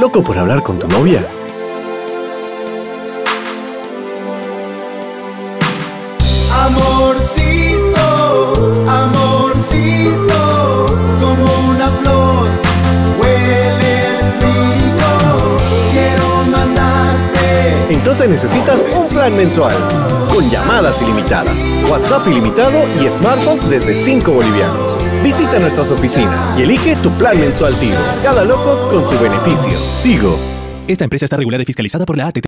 ¿Loco por hablar con tu novia? Amorcito, amorcito, como una flor, hueles rico, quiero mandarte. Entonces necesitas un plan mensual, con llamadas ilimitadas, WhatsApp ilimitado y smartphones desde 5 bolivianos. Visita nuestras oficinas y elige tu plan mensual Tigo. Cada loco con su beneficio. Tigo. Esta empresa está regulada y fiscalizada por la ATT.